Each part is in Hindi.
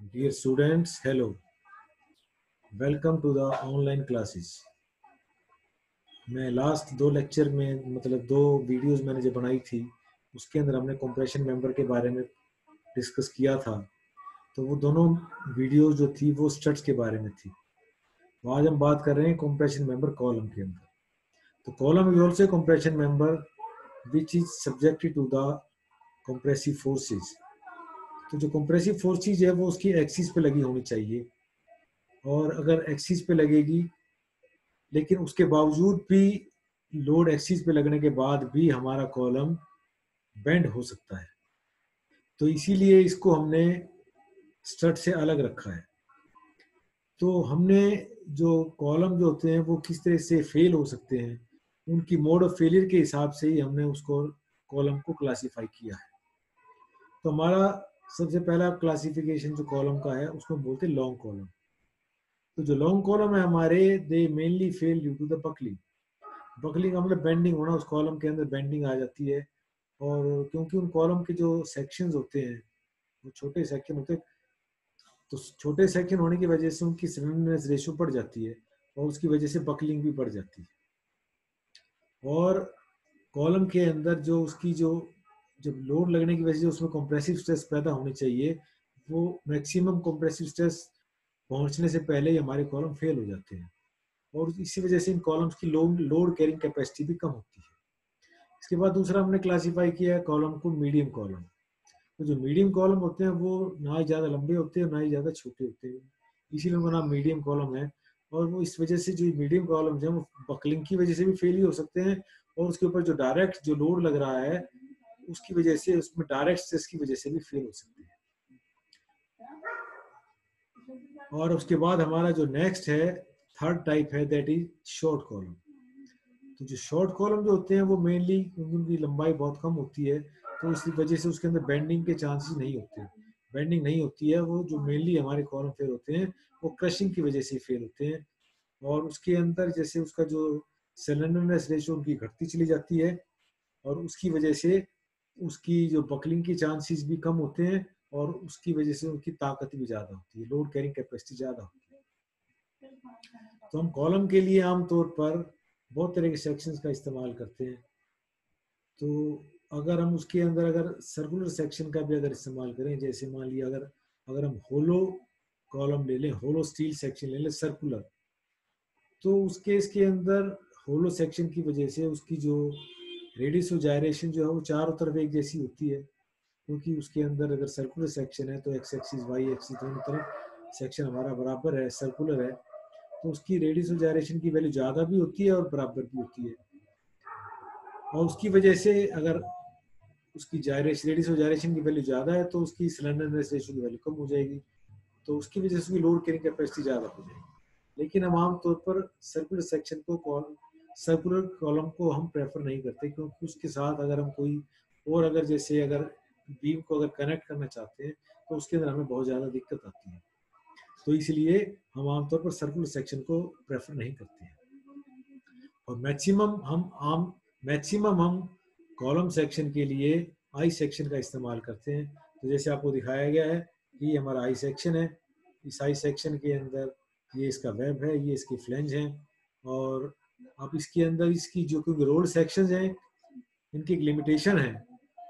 Dear students, hello. Welcome to the online classes. मैं लास्ट दो लेक्चर में मतलब दो वीडियोस मैंने जो बनाई थी उसके अंदर हमने कंप्रेशन मेंबर के बारे में डिस्कस किया था तो वो दोनों वीडियोस जो थी वो स्टड्स के बारे में थी तो आज हम बात कर रहे हैं कंप्रेशन मेंबर कॉलम के अंदर तो column is also compression member which is subjected to the compressive forces तो जो कंप्रेसिव फोर्सेज है, वो उसकी एक्सिस पे लगी होनी चाहिए। और अगर एक्सिस पे लगेगी, लेकिन उसके बावजूद भी लोड एक्सिस पे लगने के बाद भी हमारा कॉलम बेंड हो सकता है। तो इसीलिए इसको हमने स्टड से अलग रखा है। तो हमने जो कॉलम जो होते हैं, वो किस तरह से फेल हो सकते हैं, उनकी मोड ऑफ़ फेलियर के हिसाब से ही हमने उसको कॉलम को क्लासिफाई किया है। तो हमारा सबसे पहला क्लासिफिकेशन जो कॉलम का है, उसको बोलते हैं लॉन्ग कॉलम तो जो लॉन्ग कॉलम है हमारे they mainly fail due to the buckling buckling का मतलब बेंडिंग होना, उस कॉलम के अंदर बेंडिंग आ जाती है। और क्योंकि उन कॉलम के जो सेक्शंस होते हैं, वो छोटे सेक्शन होते हैं तो छोटे सेक्शन होने की वजह से उनकी सिलेंडरनेस रेशियो बढ़ जाती है और उसकी वजह से बकलिंग भी बढ़ जाती है। और कॉलम के अंदर जो उसकी जो जब लोड लगने की वजह से उसमें कंप्रेसिव स्ट्रेस पैदा होनी चाहिए, वो मैक्सिमम कंप्रेसिव स्ट्रेस पहुँचने से पहले ही हमारे कॉलम फेल हो जाते हैं। और इसी वजह से इन कॉलम्स की लोड लोड कैरिंग कैपेसिटी भी कम होती है। इसके बाद दूसरा हमने क्लासीफाई किया है कॉलम को मीडियम कॉलम तो जो मीडियम कॉलम होते हैं, वो ना ही ज़्यादा लंबे होते हैं, ना ही ज़्यादा छोटे होते हैं। इसीलिए उनका नाम मीडियम कॉलम है। और वो इस वजह से जो मीडियम कॉलम है, वो बकलिंग की वजह से भी फेल ही हो सकते हैं। और उसके ऊपर जो डायरेक्ट जो लोड लग रहा है उसकी वजह से, उसमें डायरेक्ट स्ट्रेस की वजह से भी फेल हो सकते हैं। और उसके बाद हमारा जो नेक्स्ट है थर्ड टाइप है दैट इज़ शॉर्ट कॉलम तो जो शॉर्ट कॉलम जो होते हैं, वो मेनली उनकी लंबाई बहुत कम होती है तो इस वजह से उसके अंदर बेंडिंग के चांसेस नहीं होते बेंडिंग नहीं होती है, वो जो मेनली हमारे कॉलम फेल होते हैं, वो क्रशिंग की वजह से फेल होते हैं। और उसके अंदर जैसे उसका जो सिलेंडरनेस रेशियो उनकी घटती चली जाती है, और उसकी वजह से उसकी जो बकलिंग की चांसेस भी कम होते हैं और उसकी वजह से उनकी ताकत भी ज़्यादा होती है लोड कैरिंग कैपेसिटी ज़्यादा होती है। तो हम कॉलम के लिए आमतौर पर बहुत तरह के सेक्शंस का इस्तेमाल करते हैं। तो अगर हम उसके अंदर अगर सर्कुलर सेक्शन का भी अगर इस्तेमाल करें, जैसे मान लिया अगर अगर हम होलो कॉलम ले लें होलो स्टील सेक्शन ले लें सर्कुलर तो उस केस के अंदर होलो सेक्शन की वजह से उसकी जो रेडियस ऑफ़ जायरेशन जो है वो चारों तरफ़ एक जैसी होती है, क्योंकि उसके अंदर अगर सर्कुलर सेक्शन है तो एक्स एक्सिस वाई एक्सिस दोनों तरफ़ सेक्शन हमारा बराबर है सर्कुलर है। तो उसकी रेडियस ऑफ़ जायरेशन की वैल्यू ज़्यादा भी होती है और बराबर भी होती है। और उसकी वजह से अगर उसकी जायरेशन रेडियस ऑफ़ जायरेशन की वैल्यू ज़्यादा है तो उसकी सिलेंडरनेस रेशियो की वैल्यू कम हो जाएगी। तो उसकी वजह से उसकी लोड कैरिंग कैपेसिटी ज़्यादा हो जाएगी। लेकिन हम आमतौर पर सर्कुलर सेक्शन को सर्कुलर कॉलम को हम प्रेफर नहीं करते क्योंकि उसके साथ अगर हम कोई और अगर जैसे अगर बीम को अगर कनेक्ट करना चाहते हैं तो उसके अंदर हमें बहुत ज़्यादा दिक्कत आती है। तो इसलिए हम आमतौर पर सर्कुलर सेक्शन को प्रेफर नहीं करते हैं। और मैक्सिमम हम आम मैक्सिमम हम कॉलम सेक्शन के लिए आई सेक्शन का इस्तेमाल करते हैं। तो जैसे आपको दिखाया गया है कि ये हमारा आई सेक्शन है। इस आई सेक्शन के अंदर ये इसका वेब है, ये इसकी फ्लेंज है और अब इसके अंदर इसकी जो क्योंकि रोड सेक्शन है, इनकी एक लिमिटेशन है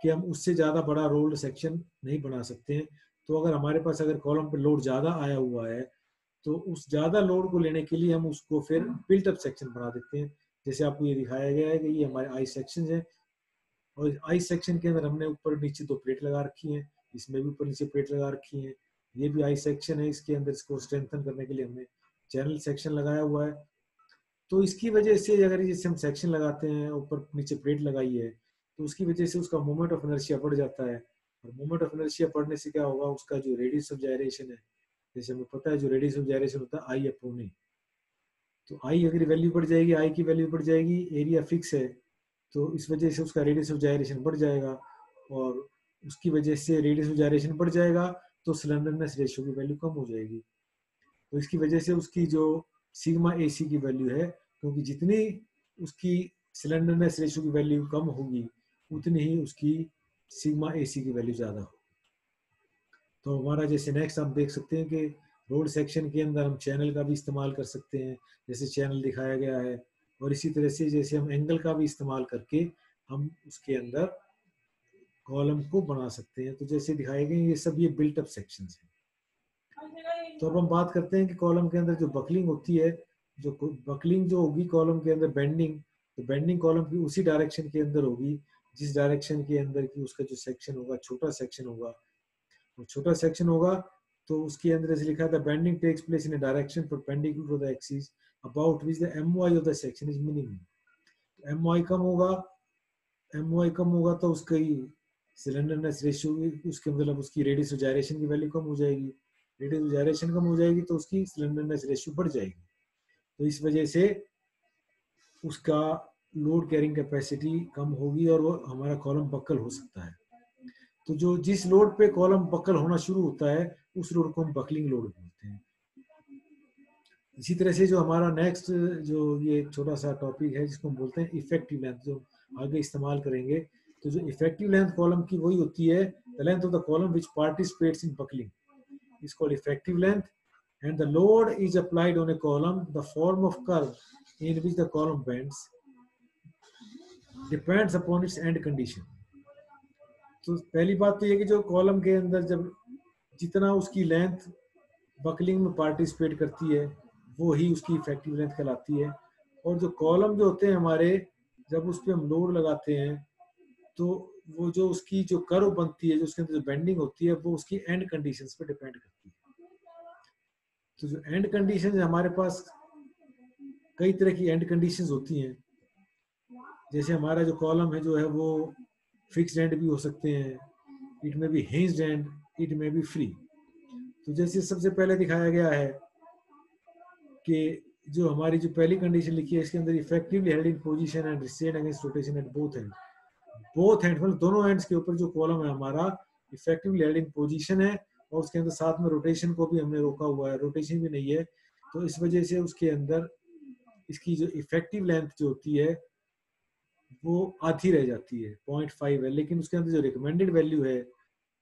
कि हम उससे ज़्यादा बड़ा रोल्ड सेक्शन नहीं बना सकते हैं। तो अगर हमारे पास अगर कॉलम पे लोड ज़्यादा आया हुआ है तो उस ज़्यादा लोड को लेने के लिए हम उसको फिर बिल्ट अप सेक्शन बना देते हैं। जैसे आपको ये दिखाया गया है कि ये हमारे आई सेक्शन है। और आई सेक्शन के अंदर हमने ऊपर नीचे दो प्लेट लगा रखी है। इसमें भी ऊपर नीचे प्लेट लगा रखी है। ये भी आई सेक्शन है, इसके अंदर इसको स्ट्रेंथन करने के लिए हमने चैनल सेक्शन लगाया हुआ है। तो इसकी वजह से अगर जैसे हम सेक्शन लगाते हैं, ऊपर नीचे प्लेट लगाई है तो उसकी वजह से उसका मोमेंट ऑफ़ इनर्शिया बढ़ जाता है। और मोमेंट ऑफ़ इनर्शिया बढ़ने से क्या होगा? उसका जो रेडियस ऑफ़ जायरेशन है, जैसे हमें पता है जो रेडियस ऑफ़ जायरेशन होता है आई अपोन तो आई अगर वैल्यू बढ़ जाएगी आई की वैल्यू बढ़ जाएगी एरिया फिक्स है तो इस वजह से उसका रेडियस ऑफ़ जायरेशन बढ़ जाएगा। और उसकी वजह से रेडियस ऑफ़ जायरेशन बढ़ जाएगा तो सिलेंडरनेस रेशियो की वैल्यू कम हो जाएगी। तो इसकी वजह से उसकी जो सिग्मा ए सी की वैल्यू है, क्योंकि जितनी उसकी सिलेंडरनेस रेशियो की वैल्यू कम होगी, उतनी ही उसकी सिग्मा ए सी की वैल्यू ज़्यादा होगी। तो हमारा जैसे नेक्स्ट आप देख सकते हैं कि रोड सेक्शन के अंदर हम चैनल का भी इस्तेमाल कर सकते हैं, जैसे चैनल दिखाया गया है, और इसी तरह से जैसे हम एंगल का भी इस्तेमाल करके हम उसके अंदर कॉलम को बना सकते हैं। तो जैसे दिखाए गए ये सब ये बिल्टअप सेक्शन है। तो अब हम बात करते हैं कि कॉलम के अंदर जो बकलिंग होती है, जो बकलिंग जो होगी कॉलम के अंदर बेंडिंग तो बेंडिंग कॉलम की उसी डायरेक्शन के अंदर होगी, जिस डायरेक्शन के अंदर की उसका जो सेक्शन होगा, छोटा सेक्शन होगा। और छोटा सेक्शन होगा तो उसके अंदर ऐसे लिखा था bending takes place in direction perpendicular to axis about which the MOI of the section is minimum MOI कम होगा एमओआई कम होगा तो उसका सिलेंडरनेस रेशियो उसके मतलब उसकी रेडियस जायरेशन की वैल्यू कम हो जाएगी। रेडियस जायरेशन कम हो जाएगी तो उसकी सिलेंडरनेस रेशियो बढ़ जाएगी। तो इस वजह से उसका लोड कैरिंग कैपेसिटी कम होगी और वो हमारा कॉलम बक्कल हो सकता है। तो जो जिस लोड पे कॉलम बक्कल होना शुरू होता है, उस लोड को हम बकलिंग लोड बोलते हैं। इसी तरह से जो हमारा नेक्स्ट जो ये छोटा सा टॉपिक है, जिसको हम बोलते हैं इफ़ेक्टिव लेंथ जो आगे इस्तेमाल करेंगे तो जो इफ़ेक्टिव लेंथ कॉलम की वही होती है the length of the column which participates in buckling is called effective length and the load is applied on a column, the form of curve in which the column bends, depends upon its end condition. तो पहली बात तो ये कि जो कॉलम के अंदर जब जितना उसकी लेंथ बकलिंग में पार्टिसिपेट करती है, वो ही उसकी इफ़ेक्टिव लेंथ कहलाती है। और जो कॉलम जो होते हैं हमारे, जब उस पर हम लोड लगाते हैं तो वो जो उसकी जो कर्व बनती है, जो उसके अंदर जो बेंडिंग होती है, वो उसकी एंड कंडीशंस पे डिपेंड करती है। तो जो एंड कंडीशन हमारे पास कई तरह की एंड कंडीशंस होती हैं। जैसे हमारा जो कॉलम है, जो है, वो फिक्स्ड एंड भी हो सकते हैं it may be hinged and it may be free तो जैसे सबसे पहले दिखाया गया है कि जो हमारी जो पहली कंडीशन लिखी है, इसके अंदर effectively held in position and restrained against rotation at both end both end मतलब दोनों एंड्स के ऊपर जो कॉलम है हमारा इफेक्टिवली हेल्ड इन पोजीशन है, और उसके अंदर साथ में रोटेशन को भी हमने रोका हुआ है। रोटेशन भी नहीं है। तो इस वजह से उसके अंदर इसकी जो इफ़ेक्टिव लेंथ जो होती है, वो आधी रह जाती है पॉइंट फाइव है लेकिन उसके अंदर जो रिकमेंडेड वैल्यू है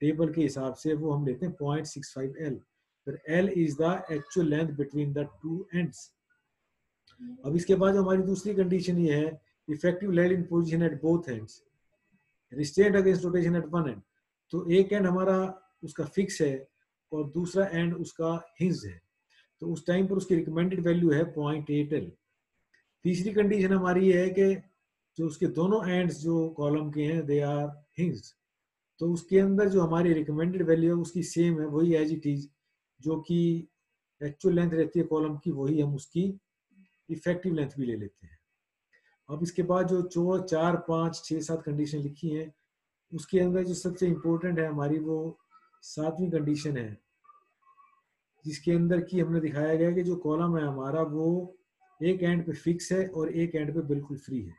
टेबल के हिसाब से वो हम लेते हैं पॉइंट सिक्स फाइव एल फिर L is the actual length between the two ends अब इसके बाद हमारी दूसरी कंडीशन ये है effective held in position at both ends restrained against rotation at one end तो एक एंड हमारा उसका फिक्स है और दूसरा एंड उसका हिंज है। तो उस टाइम पर उसकी रिकमेंडेड वैल्यू है पॉइंट एट एल तीसरी कंडीशन हमारी है कि जो उसके दोनों एंड्स जो कॉलम के हैं दे आर हिंज तो उसके अंदर जो हमारी रिकमेंडेड वैल्यू है, उसकी सेम है, वही एज इट इज़ जो कि एक्चुअल लेंथ रहती है कॉलम की, वही हम उसकी इफ़ेक्टिव लेंथ भी ले लेते हैं। अब इसके बाद जो चो चार, पाँच छः सात कंडीशन लिखी हैं, उसके अंदर जो सबसे इम्पोर्टेंट है हमारी वो सातवीं कंडीशन है। जिसके अंदर की हमने दिखाया गया कि जो कॉलम है हमारा वो एक एंड पे फिक्स है और एक एंड पे बिल्कुल फ्री है।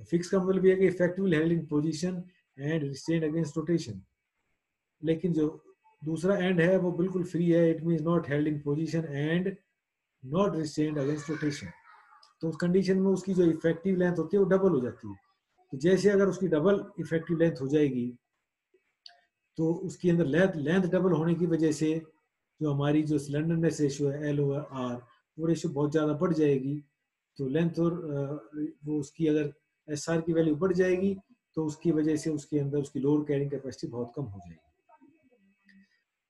तो फिक्स का मतलब यह है कि effectively held in position and restrained against rotation लेकिन जो दूसरा एंड है वो बिल्कुल फ्री है it mean not held in position and not restrained against rotation तो उस कंडीशन में उसकी जो इफ़ेक्टिव लेंथ होती है, वो डबल हो जाती है। तो जैसे अगर उसकी डबल इफ़ेक्टिव लेंथ हो जाएगी तो उसके अंदर लेंथ लेंथ डबल होने की वजह से जो हमारी जो सिलेंडरनेस रेशियो है एल ओवर आर वो रेशियो बहुत ज़्यादा बढ़ जाएगी। तो लेंथ और वो उसकी अगर एस आर की वैल्यू बढ़ जाएगी तो उसकी वजह से उसके अंदर उसकी लोड कैरिंग कैपेसिटी बहुत कम हो जाएगी।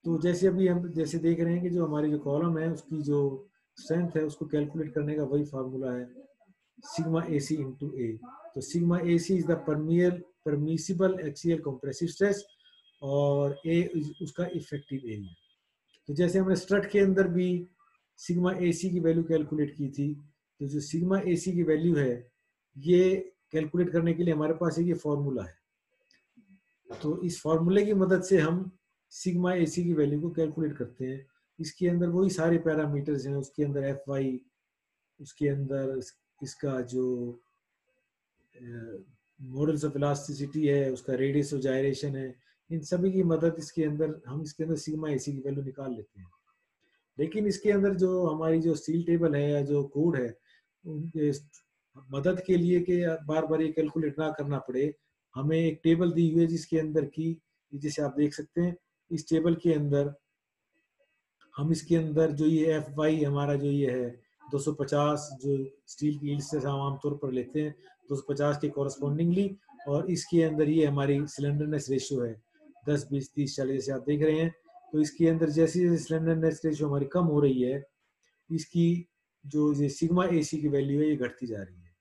तो जैसे अभी हम, जैसे देख रहे हैं कि जो हमारी जो कॉलम है, उसकी जो स्ट्रेंथ है, उसको कैलकुलेट करने का वही फार्मूला है, sigma A C into A. तो sigma A C is the permissible axial compressive stress और ए उसका इफ़ेक्टिव एरिया। तो जैसे हमने स्ट्रट के अंदर भी सिग्मा ए सी की वैल्यू कैलकुलेट की थी तो जो सिग्मा ए सी की वैल्यू है, ये कैलकुलेट करने के लिए हमारे पास ये फॉर्मूला है। तो इस फॉर्मूले की मदद से हम सिग्मा ए सी की वैल्यू को कैलकुलेट करते हैं। इसके अंदर वही सारे पैरामीटर्स हैं, उसके अंदर एफ़ वाई उसके अंदर इसका जो मॉडल्स ऑफ़ इलास्टिसिटी है, उसका रेडियस ऑफ़ जायरेशन है, इन सभी की मदद इसके अंदर, हम इसके अंदर सीमा एसी की वैल्यू निकाल लेते हैं। लेकिन इसके अंदर जो हमारी जो सील टेबल है या जो कोड है उनके मदद के लिए कि बार बार ये कैलकुलेट ना करना पड़े, हमें एक टेबल दी हुई है जिसके अंदर की, जैसे आप देख सकते हैं, इस टेबल के अंदर हम इसके अंदर जो ये एफ़ वाई हमारा जो ये है 250 जो स्टील की से हम आमतौर पर लेते हैं 250 के कॉरस्पॉन्डिंगली और इसके अंदर ये हमारी सिलेंडरनेस रेशियो है। 10 बीस, तीस, चालीस जैसे आप देख रहे हैं तो इसके अंदर जैसे जैसे सिलेंडरनेस रेशियो हमारी कम हो रही है, इसकी जो ये सिग्मा ए की वैल्यू है, ये घटती जा रही है।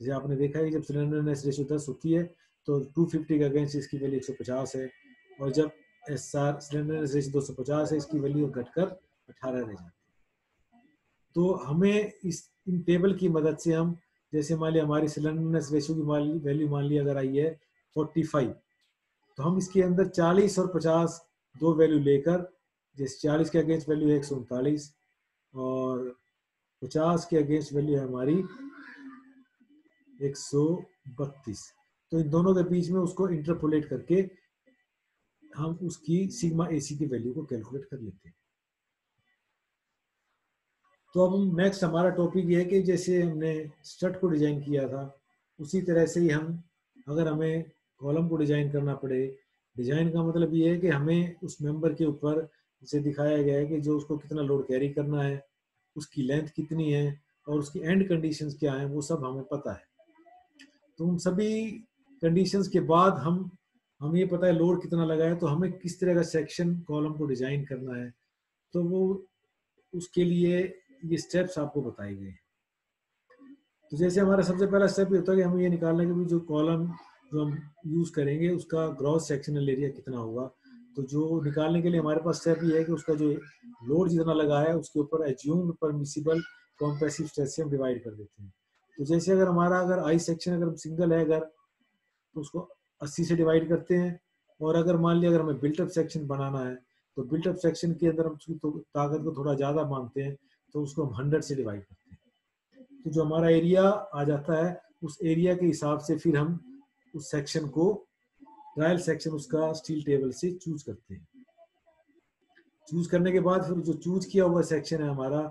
जैसे आपने देखा है जब सिलेंडरनेस रेशियो दस होती है तो 250 का अगेंस्ट इसकी वैल्यू 150 है और जब एस आर सिलेंडरनेस रेशियो 250 है, इसकी वैल्यू घटकर 18 रह जाती है। तो हमें इस, इन टेबल की मदद से हम, जैसे मान लिया हमारी सिलेंडरनेस रेशियो की वैल्यू मान ली अगर आई है 45 तो हम इसके अंदर 40 और 50 दो वैल्यू लेकर, जैसे 40 के अगेंस्ट वैल्यू है एक सौ उनतालीस और 50 के अगेंस्ट वैल्यू है हमारी एक तो इन दोनों के बीच में उसको इंटरपोलेट करके हम उसकी सिग्मा एसी की वैल्यू को कैलकुलेट कर लेते हैं। तो अब नेक्स्ट हमारा टॉपिक ये है कि जैसे हमने स्टट को डिज़ाइन किया था, उसी तरह से ही हम, अगर हमें कॉलम को डिज़ाइन करना पड़े डिज़ाइन का मतलब ये है कि हमें उस मेंबर के ऊपर जैसे दिखाया गया है कि जो उसको कितना लोड कैरी करना है, उसकी लेंथ कितनी है और उसकी एंड कंडीशंस क्या है, वो सब हमें पता है। तो उन सभी कंडीशंस के बाद हम हमें ये पता है लोड कितना लगा है तो हमें किस तरह का सेक्शन कॉलम को डिज़ाइन करना है तो वो उसके लिए ये स्टेप्स आपको बताए गए तो जैसे हमारा सबसे पहला स्टेप ये होता है कि हमें ये निकालना है कि जो कॉलम जो हम यूज़ करेंगे, उसका ग्रॉस सेक्शनल एरिया कितना होगा। तो जो निकालने के लिए हमारे पास स्टेप ये है कि उसका जो लोड जितना लगा है, उसके ऊपर एज्यूम परमिसिबल कॉम्प्रेसिव स्ट्रेस से हम डिवाइड कर देते हैं। तो जैसे अगर हमारा अगर आई सेक्शन अगर सिंगल है अगर तो उसको 80 से डिवाइड करते हैं। और अगर मान लिया अगर हमें बिल्टअप सेक्शन बनाना है तो बिल्टअप सेक्शन के अंदर हम उसकी तो ताकत को थोड़ा ज़्यादा मानते हैं तो उसको हम हंड्रेड से डिवाइड करते हैं। तो जो हमारा एरिया आ जाता है, उस एरिया के हिसाब से फिर हम उस सेक्शन को ट्रायल सेक्शन उसका स्टील टेबल से चूज़ करते हैं। चूज़ करने के बाद फिर जो चूज़ किया हुआ सेक्शन है हमारा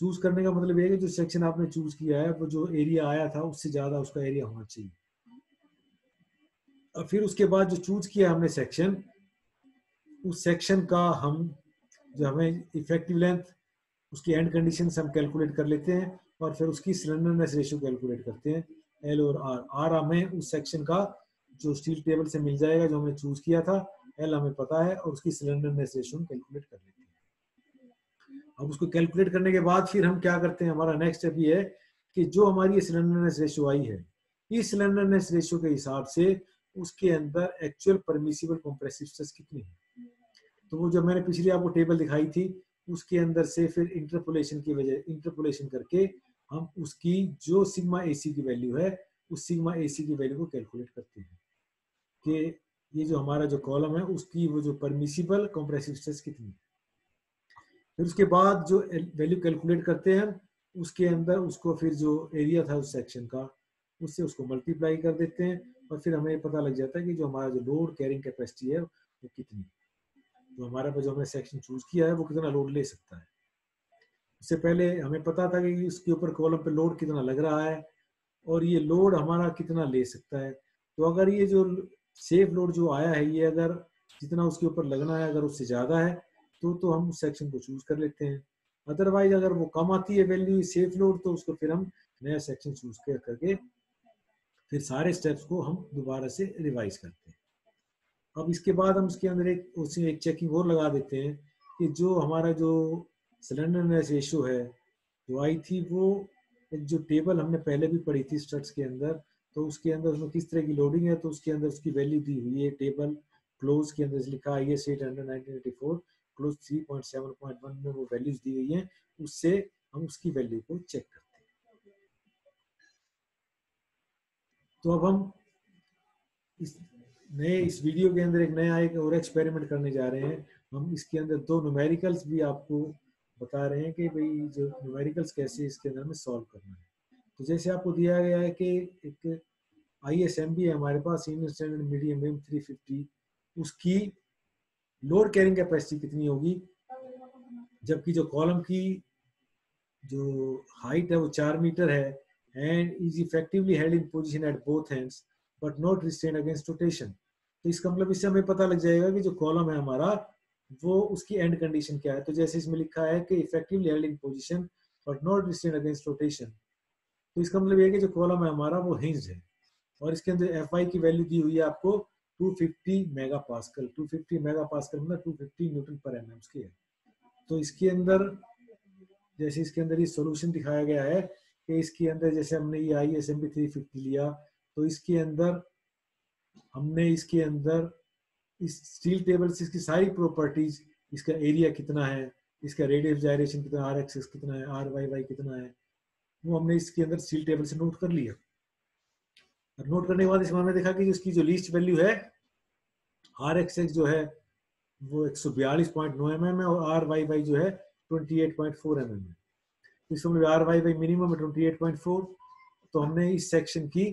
चूज़ करने का मतलब ये है कि जो सेक्शन आपने चूज़ किया है, वो जो एरिया आया था, उससे ज़्यादा उसका एरिया होना चाहिए। फिर उसके बाद जो चूज़ किया हमने सेक्शन उस सेक्शन का हम जो हमें इफ़ेक्टिव लेंथ उसकी एंड कंडीशन हम कैलकुलेट कर लेते हैं और फिर उसकी सिलेंडरनेस रेशियो कैलकुलेट करते हैं एल और आर आर हमें उस सेक्शन का जो स्टील टेबल से मिल जाएगा, जो हमने चूज़ किया था एल हमें पता है और उसकी सिलेंडरनेस रेशियो कैलकुलेट कर लेते हैं। अब उसको कैलकुलेट करने के बाद फिर हम क्या करते हैं? हमारा नेक्स्ट स्टेप ये है कि जो हमारी सिलेंडरनेस रेशियो आई है, इस सिलेंडरनेस रेशियो के हिसाब से उसके अंदर एक्चुअल परमिसिबल कॉम्प्रेसिव स्ट्रेस कितनी है? तो वो जो मैंने पिछली आपको टेबल दिखाई थी, उसके अंदर से फिर इंटरपोलेशन की वजह इंटरपोलेशन करके हम उसकी जो सिग्मा एसी की वैल्यू है, उस सिग्मा एसी की वैल्यू को कैलकुलेट करते हैं। कि ये जो हमारा जो कॉलम है, उसकी वो जो परमिसिबल कॉम्प्रेसिव स्ट्रेस कितनी है? फिर उसके बाद जो वैल्यू कैलकुलेट करते हैं, उसके अंदर उसको फिर जो एरिया था उस सेक्शन का, उससे उसको मल्टीप्लाई कर देते हैं। और फिर हमें पता लग जाता है कि जो हमारा जो लोड कैरिंग कैपेसिटी है, वो कितनी जो हमारे जो हमने सेक्शन चूज़ किया है, वो कितना लोड ले सकता है। उससे पहले हमें पता था कि इसके ऊपर कॉलम पे लोड कितना लग रहा है और ये लोड हमारा कितना ले सकता है। तो अगर ये जो सेफ़ लोड जो आया है, ये अगर जितना उसके ऊपर लगना है, अगर उससे ज़्यादा है तो तो हम उस सेक्शन को चूज़ कर लेते हैं। अदरवाइज़ अगर वो कम आती है वैल्यू सेफ़ लोड तो उसको फिर हम नया सेक्शन चूज़ कर, करके फिर सारे स्टेप्स को हम दोबारा से रिवाइज करते हैं। अब इसके बाद हम उसके अंदर एक उसमें एक चेकिंग और लगा देते हैं कि जो हमारा जो सिलेंडरनेस रेशो है, जो आई थी वो, जो टेबल हमने पहले भी पढ़ी थी स्टट्स के अंदर तो उसके अंदर उसमें किस तरह की लोडिंग है तो उसके अंदर उसकी वैल्यू दी हुई है टेबल क्लोज के अंदर लिखा I S eight clause three में वो वैल्यूज़ दी हुई है, उससे हम उसकी वैल्यू को चेक करते तो अब हम इस नए, इस वीडियो के अंदर एक नया, एक और एक्सपेरिमेंट करने जा रहे हैं। हम इसके अंदर दो न्यूमेरिकल्स भी आपको बता रहे हैं कि भाई जो न्यूमेरिकल्स कैसे इसके अंदर में सॉल्व करना है। तो जैसे आपको दिया गया है कि एक आई एस एम बी है हमारे पास senior standard medium M three fifty उसकी लोड कैरिंग कैपेसिटी कितनी होगी? जबकि जो कॉलम की जो हाइट है वो चार मीटर है। And is effectively held in position at both ends, but not restrained against rotation. तो इसका मतलब इससे हमें पता लग जाएगा कि जो कॉलम है हमारा, वो उसकी एंड कंडीशन क्या है। तो जैसे इसमें लिखा है कि effectively held in position but not restrained against rotation तो इसका मतलब ये है कि जो कॉलम है हमारा, वो हिंज है। और इसके अंदर एफ़ की वैल्यू दी हुई है आपको 250 मेगा पास्कल 250 मेगा पास्कल मतलब 250 न्यूटन पर एम स्क्वायर तो इसके अंदर, जैसे इसके अंदर ये सॉल्यूशन दिखाया गया है कि इसके अंदर जैसे हमने ये I S M B three fifty लिया तो इसके अंदर हमने इसके अंदर इस स्टील टेबल से इसकी सारी प्रॉपर्टीज़ इसका एरिया कितना है, इसका रेडियस जायरेशन कितना आर एक्स कितना है आर वाई वाई कितना है, वो हमने इसके अंदर स्टील टेबल से नोट कर लिया। और नोट करने के बाद इसमें हमने देखा कि इसकी जो लीस्ट वैल्यू है आर एक्स एक्स जो है, वो एक सौ बयालीस पॉइंट नौ एम एम है और आर वाई वाई जो है twenty eight point four M M है। इसमें R Y Y minimum twenty eight point four तो हमने इस सेक्शन की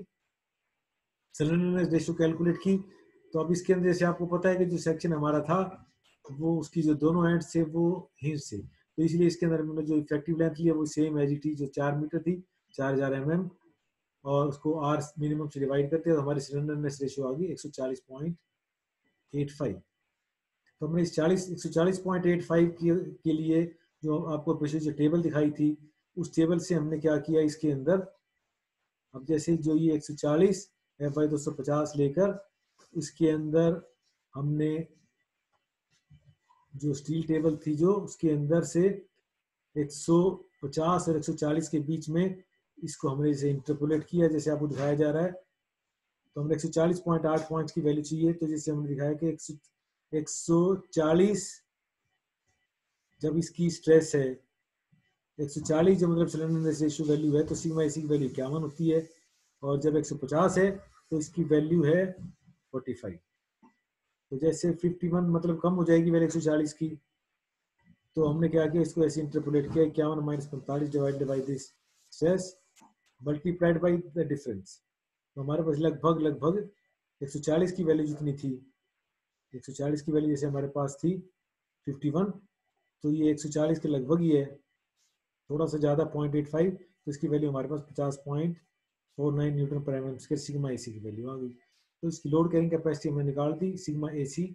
रेशियो कैलकुलेट की। तो अब इसके अंदर जैसे आपको पता है कि जो सेक्शन हमारा था, वो उसकी जो दोनों एंड से वो हिंस से तो इसलिए इसके अंदर हमने जो इफ़ेक्टिव लेंथ लिया, वो सेम एज इट जो चार मीटर थी, चार हज़ार एम एम और उसको आर मिनिमम से डिवाइड करते हैं तो हमारी सिलेंडरनेस रेशियो आ गई एक सौ चालीस पॉइंट एट फाइव तो हमने इस चालीस, एक सौ चालीस पॉइंट एट फाइव के लिए जो आपको पिछले जो टेबल दिखाई थी उस टेबल से हमने क्या किया इसके अंदर? अब जैसे जो ये एक सौ चालीस एफ़ आई दो सौ पचास लेकर इसके अंदर हमने जो स्टील टेबल थी जो, उसके अंदर से 150 और 140 के बीच में इसको हमने इसे इंटरपोलेट किया, जैसे आपको दिखाया जा रहा है। तो हमें 140.8 पॉइंट्स की वैल्यू चाहिए। तो जैसे हमने दिखाया कि 140 जब इसकी स्ट्रेस है 140 जब मतलब सिलेंडर रेशियो वैल्यू है तो सीमा इसी की वैल्यू इक्यावन होती है, और जब 150 है तो इसकी वैल्यू है 45 तो जैसे 51 मतलब कम हो जाएगी वैल्यू 140 की। तो हमने क्या किया, इसको ऐसे इंटरपोलेट किया, इक्यावन माइनस पैंतालीस divided by this stress multiplied by the difference तो हमारे पास लगभग लगभग 140 की वैल्यू जितनी थी 140 की वैल्यू जैसे हमारे पास थी 51 तो ये 140 के लगभग ही है। थोड़ा सा ज़्यादा पॉइंट एट फाइव तो इसकी वैल्यू हमारे पास पचास पॉइंट फोर नाइन न्यूटन पर एम स्क्र सिग्मा ए की वैल्यू आ गई। तो इसकी लोड कैरिंग कैपेसिटी हमने निकाल दी सिग्मा ए सी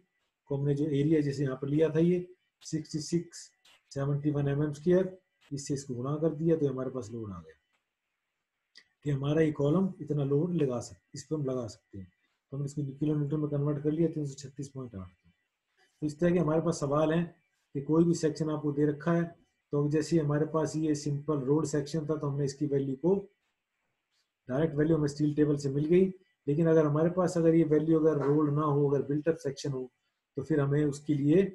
को हमने जो एरिया जैसे यहाँ पर लिया था ये sixty six seventy one M M square इससे इसको गुना कर दिया तो हमारे पास लोड आ गया। कि हमारा ये कॉलम इतना लोड लगा सकते इस पर हम लगा सकते हैं। तो हमने इसको किलोमीटर में कन्वर्ट कर लिया, तीन सौ छत्तीस पॉइंट आठ। तो इस तरह के हमारे पास सवाल हैं कि कोई भी सेक्शन आपको दे रखा है तो जैसे हमारे पास ये सिंपल रोड सेक्शन था तो हमने इसकी वैल्यू को डायरेक्ट वैल्यू हमें स्टील टेबल से मिल गई। लेकिन अगर हमारे पास अगर ये वैल्यू अगर रोड ना हो, अगर बिल्टअप सेक्शन हो तो फिर हमें उसके लिए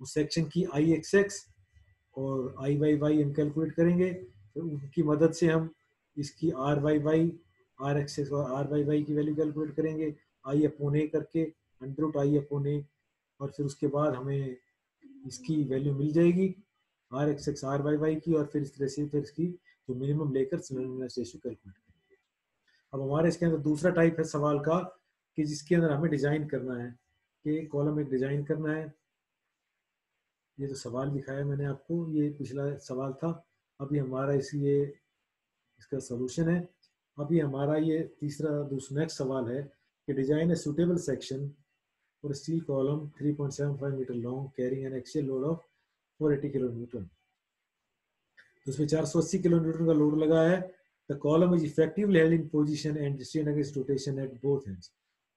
उस सेक्शन की आई एक्स एक्स और आई वाई वाई हम कैलकुलेट करेंगे। तो उनकी मदद से हम इसकी R Y Y R X X और आर वाई वाई की वैल्यू कैलकुलेट करेंगे। आई अपोन ए करके अंडर आई अपोन ए और फिर उसके बाद हमें इसकी वैल्यू मिल जाएगी R X X R Y Y की और फिर इस तरह से, फिर इसकी जो मिनिमम लेकर कैलकुलेट करेंगे। अब हमारे इसके अंदर दूसरा टाइप है सवाल का कि जिसके अंदर हमें डिज़ाइन करना है, कि कॉलम एक डिज़ाइन करना है। ये तो सवाल दिखाया मैंने आपको, ये पिछला सवाल था। अभी हमारा इसलिए इसका सोल्यूशन है। अभी हमारा ये तीसरा, दूसरा नेक्स्ट सवाल है कि design a suitable section for steel column 3.75 meter long, carrying an axial load of 480 kilonewton. तो उसमें 480 किलोन्यूटन का लोड लगा है। The column is effectively held in position and stain against rotation at both ends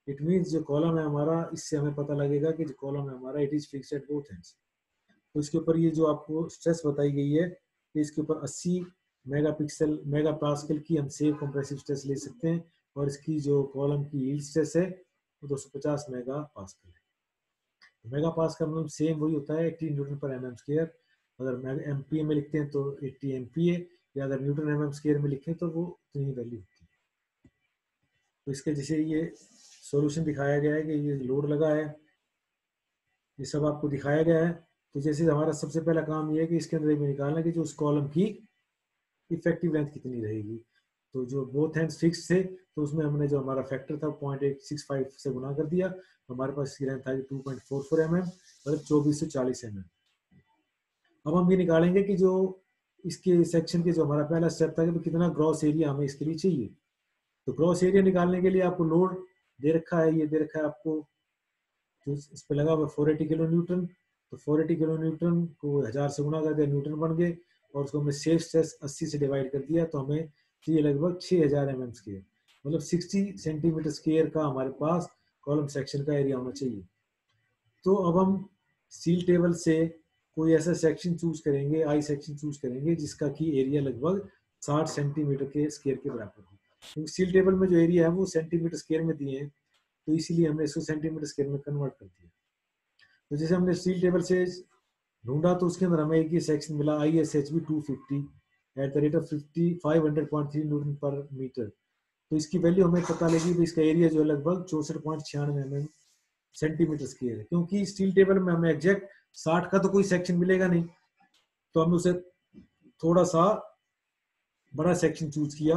it means जो कॉलम है हमारा, इससे हमें पता लगेगा कि जो कॉलम है हमारा it is fix at both ends तो इसके ऊपर ये जो आपको स्ट्रेस बताई गई है इसके ऊपर 80 मेगापिक्सल मेगा की हम सेव कंप्रेसिव स्ट्रेस ले सकते हैं और इसकी जो कॉलम की यील्ड स्ट्रेस है वो 250 मेगा पास्कल है मेगा पास्कल मतलब सेम वही होता है 18 न्यूटन पर एम एम स्केयर अगर एम पी ए में लिखते हैं तो 80 एम पी ए या अगर न्यूटन एम एम स्केयर में लिखें तो वो इतनी वैल्यू होती है। तो इसके जैसे ये सॉल्यूशन दिखाया गया है कि ये लोड लगा है। ये सब आपको दिखाया गया है। तो जैसे हमारा सबसे पहला काम ये है कि इसके अंदर निकालना कि जो उस कॉलम की इफ़ेक्टिव लेंथ कितनी रहेगी। तो जो बोथ हैंड्स फिक्स थे तो उसमें हमने जो हमारा फैक्टर था पॉइंट एट सिक्स फाइव से गुना कर दिया। हमारे पास इसकी length I two point four four M M मतलब चौबीस से चालीस एम एम अब हम ये निकालेंगे कि जो इसके सेक्शन के जो हमारा पहला स्टेप था, कि कितना ग्रॉस एरिया हमें इसके लिए चाहिए। तो ग्रॉस एरिया निकालने के लिए आपको लोड दे रखा है, ये दे रखा है आपको तो इस पे लगा हुआ फोर एटी किलो न्यूटन। तो फोर एटी किलो न्यूटन को हज़ार से गुना कर दिया, न्यूटन बन गए, और उसको हमने सेफ़ स्ट्रेस अस्सी से डिवाइड कर दिया तो हमें चाहिए लगभग छः हज़ार एम एम स्केयर मतलब सिक्सटी सेंटीमीटर स्केयर का हमारे पास कॉलम सेक्शन का एरिया होना चाहिए। तो अब हम सील टेबल से कोई ऐसा सेक्शन चूज़ करेंगे आई सेक्शन चूज़ करेंगे, जिसका की एरिया लगभग साठ सेंटीमीटर के स्केयर के बराबर हो। क्योंकि सील टेबल में जो एरिया है वो सेंटीमीटर स्केयर में दिए हैं तो इसीलिए हमने इसको सेंटीमीटर स्केयर में कन्वर्ट कर दिया। तो जैसे हमने सील टेबल से ढूंढा तो उसके अंदर हमें एक ही सेक्शन मिला I S H B two fifty at the rate of fifty five hundred point three newton पर मीटर तो इसकी वैल्यू हमें पता लगी इसका एरिया जो है लगभग चौसठ पॉइंट छियानवे एम एम सेंटीमीटर स्केयर है। क्योंकि स्टील टेबल में हमें एग्जैक्ट साठ का तो कोई सेक्शन मिलेगा नहीं। तो हमने उसे थोड़ा सा बड़ा सेक्शन चूज़ किया।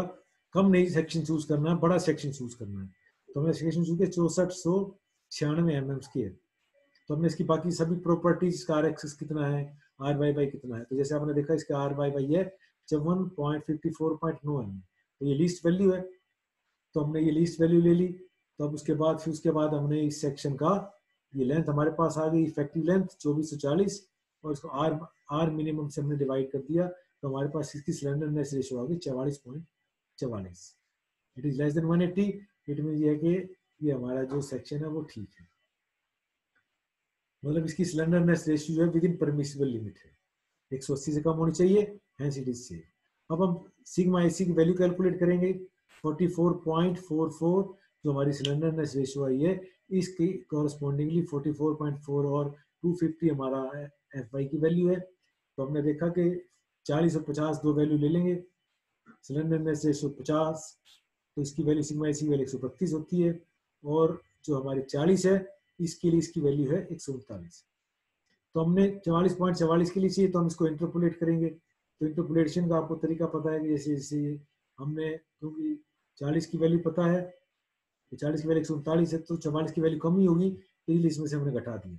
कम नहीं सेक्शन चूज़ करना है, बड़ा सेक्शन चूज़ करना है। तो हमने सेक्शन चूज़ किया चौसठ सौ छियानवे एम एम स्केयर तो हमने इसकी बाकी सभी प्रॉपर्टीज़ इसका आर एक्सेस कितना है आर वाई वाई कितना है। तो जैसे आपने देखा, इसका आर वाई वाई है चौवन point fifty four point no M तो ये लिस्ट वैल्यू है। तो हमने ये लिस्ट वैल्यू ले ली। तो अब उसके बाद, फिर उसके बाद हमने इस सेक्शन का ये लेंथ हमारे पास आ गई इफ़ेक्टिव लेंथ चौबीस सौ चालीस, और इसको आर आर मिनिमम से हमने डिवाइड कर दिया। तो हमारे पास इसकी सिलेंडरनेस रेशियो आ गई चवालीस पॉइंट चवालीस। It is less than one eighty it mean ये है कि ये हमारा जो सेक्शन है वो ठीक है। मतलब इसकी सिलेंडरनेस रेशियो है विद इन परमिसिबल लिमिट है 180 से कम होनी चाहिए। हेंस इट इज़ से। अब हम sigma A C value calculate करेंगे 44.44 जो हमारी सिलेंडरनेस रेशियो आई है, इसकी कॉरस्पॉन्डिंगली 44.4 और 250 हमारा एफ़ वाई की वैल्यू है। तो हमने देखा कि 40 और 50 दो वैल्यू ले लेंगे सिलेंडरनेस रेशियो 50 तो इसकी वैल्यू सिग्मा एसी वैल्यू एक सौ होती है, और जो हमारी 40 है, इसके लिए इसकी वैल्यू है एक सौ उनतालीस। तो हमने चवालीस पॉइंट चवालीस के लिए चाहिए तो हम इसको इंटरपोलेट करेंगे। तो इंटरपोलेशन का आपको तरीका पता है कि जैसे जैसे हमने, क्योंकि चालीस की वैल्यू पता है तो चालीस की वैल्यू एक सौ उनतालीस है तो चवालीस की वैल्यू कम ही होगी तो इसलिए इसमें से हमने घटा दिया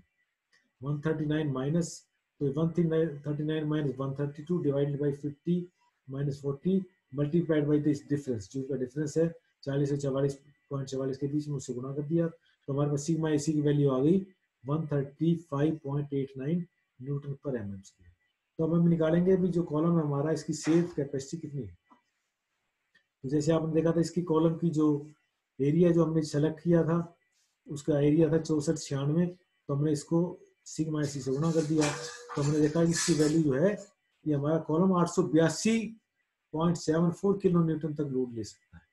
वन थर्टी नाइन माइनस तो one thirty nine minus one thirty two divided by fifty minus forty multiplied by this difference जो का डिफरेंस है, चालीस से चवालीस पॉइंट चवालीस के बीच में उससे गुना कर दिया। तो हमारे पास सिग्मा एसी की वैल्यू आ गई 135.89 न्यूटन पर एम एम स्क्वायर तो अब हम निकालेंगे भी जो कॉलम है हमारा, इसकी सेफ़ कैपेसिटी कितनी है? तो जैसे आपने देखा था, इसकी कॉलम की जो एरिया जो हमने सेलेक्ट किया था, उसका एरिया था चौसठ छियानवे तो हमने इसको सिग्मा एसी से गुना कर दिया। तो हमने देखा कि इसकी वैल्यू जो है, ये हमारा कॉलम आठ सौ बयासी point seven four kilo newton तक लोड ले सकता है।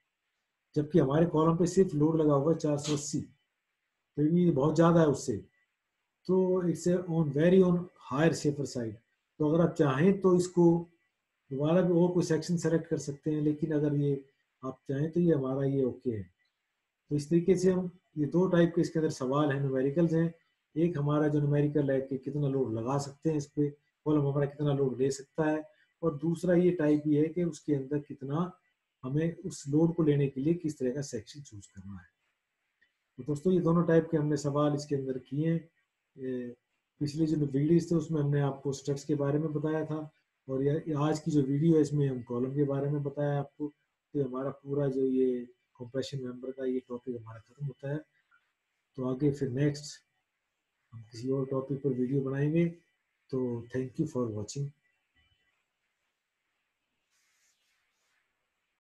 जबकि हमारे कॉलम पे सिर्फ़ लोड लगा हुआ है चार सौ अस्सी। तो ये बहुत ज़्यादा है उससे। तो it's on very on higher safer side तो अगर आप चाहें तो इसको दोबारा भी और कोई सेक्शन सेलेक्ट कर सकते हैं, लेकिन अगर ये आप चाहें तो ये हमारा ये ओके है। तो इस तरीके से हम, ये दो टाइप के इसके अंदर सवाल हैं न्यूमेरिकल्स हैं। एक हमारा जो न्यूमेरिकल है कि कितना लोड लगा सकते हैं इस पर कॉलम हमारा कितना लोड ले सकता है। और दूसरा ये टाइप ये है कि उसके अंदर कितना हमें उस लोड को लेने के लिए किस तरह का सेक्शन चूज़ करना है। तो दोस्तों, ये दोनों टाइप के हमने सवाल इसके अंदर किए हैं। पिछली जो वीडियोस थे उसमें हमने आपको स्ट्रक्स के बारे में बताया था और ये आज की जो वीडियो है इसमें हम कॉलम के बारे में बताया आपको। तो हमारा पूरा जो ये कंप्रेशन मेंबर का ये टॉपिक हमारा खत्म होता है। तो आगे फिर नेक्स्ट हम किसी और टॉपिक पर वीडियो बनाएँगे। तो थैंक यू फॉर वॉचिंग